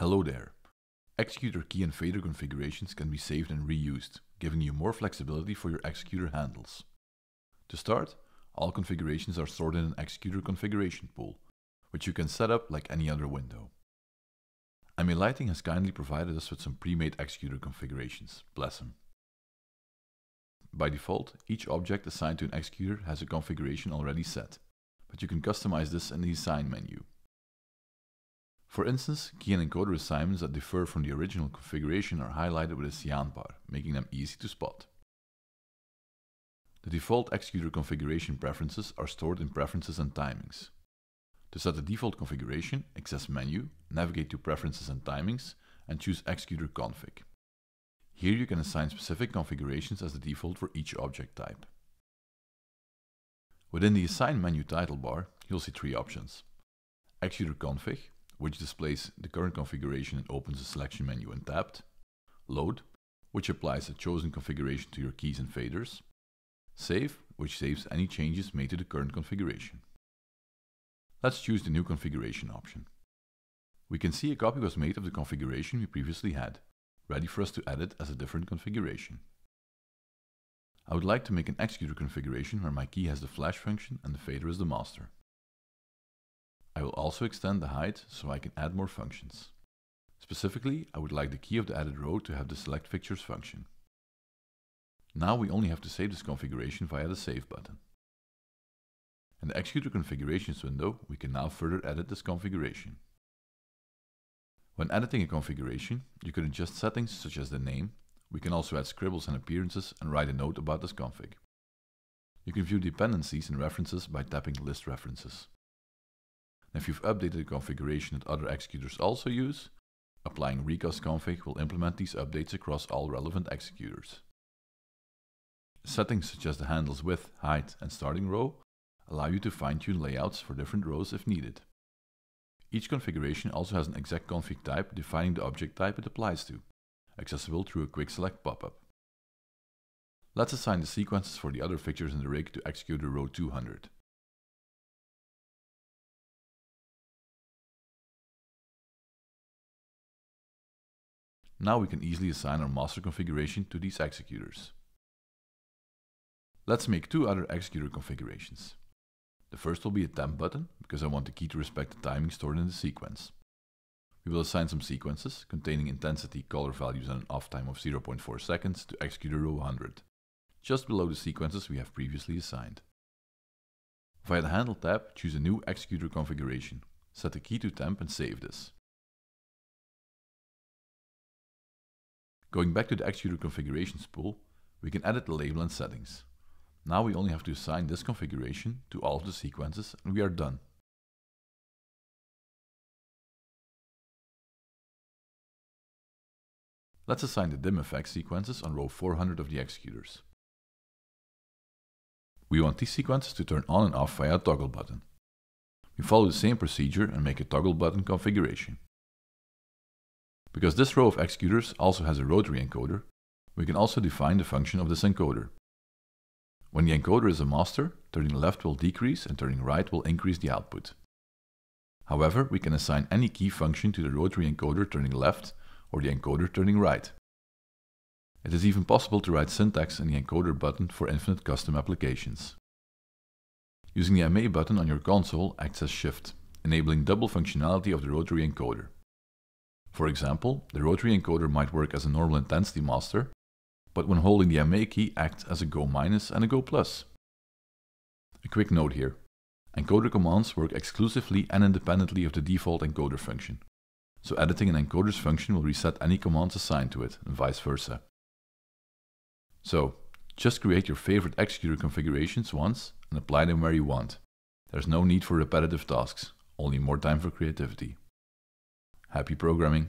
Hello there. Executor key and fader configurations can be saved and reused, giving you more flexibility for your executor handles. To start, all configurations are stored in an executor configuration pool, which you can set up like any other window. MA Lighting has kindly provided us with some pre-made executor configurations, bless them. By default, each object assigned to an executor has a configuration already set, but you can customize this in the Assign menu. For instance, key and encoder assignments that differ from the original configuration are highlighted with a cyan bar, making them easy to spot. The default executor configuration preferences are stored in Preferences and Timings. To set the default configuration, access Menu, navigate to Preferences and Timings, and choose Executor Config. Here you can assign specific configurations as the default for each object type. Within the Assign menu title bar, you'll see three options. Executor Config, which displays the current configuration and opens the selection menu when tapped, Load, which applies a chosen configuration to your keys and faders, Save, which saves any changes made to the current configuration. Let's choose the new configuration option. We can see a copy was made of the configuration we previously had, ready for us to edit as a different configuration. I would like to make an executor configuration where my key has the flash function and the fader is the master. I will also extend the height so I can add more functions. Specifically, I would like the key of the added row to have the select fixtures function. Now we only have to save this configuration via the Save button. In the Executor Configurations window, we can now further edit this configuration. When editing a configuration, you can adjust settings such as the name. We can also add scribbles and appearances and write a note about this config. You can view dependencies and references by tapping List References. If you've updated a configuration that other executors also use, applying recastconfig will implement these updates across all relevant executors. Settings such as the handle's width, height and starting row allow you to fine-tune layouts for different rows if needed. Each configuration also has an exact config type defining the object type it applies to, accessible through a quick select pop-up. Let's assign the sequences for the other fixtures in the rig to executor row 200. Now we can easily assign our master configuration to these executors. Let's make two other executor configurations. The first will be a temp button, because I want the key to respect the timing stored in the sequence. We will assign some sequences containing intensity, color values and an off time of 0.4 seconds to executor row 100, just below the sequences we have previously assigned. Via the Handle tab, choose a new executor configuration, set the key to temp and save this. Going back to the executor configurations pool, we can edit the label and settings. Now we only have to assign this configuration to all of the sequences and we are done. Let's assign the dim effect sequences on row 400 of the executors. We want these sequences to turn on and off via a toggle button. We follow the same procedure and make a toggle button configuration. Because this row of executors also has a rotary encoder, we can also define the function of this encoder. When the encoder is a master, turning left will decrease and turning right will increase the output. However, we can assign any key function to the rotary encoder turning left or the encoder turning right. It is even possible to write syntax in the encoder button for infinite custom applications. Using the MA button on your console acts as shift, enabling double functionality of the rotary encoder. For example, the rotary encoder might work as a normal intensity master, but when holding the MA key acts as a Go minus and a Go plus. A quick note here. Encoder commands work exclusively and independently of the default encoder function. So editing an encoder's function will reset any commands assigned to it, and vice versa. So, just create your favorite executor configurations once and apply them where you want. There's no need for repetitive tasks, only more time for creativity. Happy programming!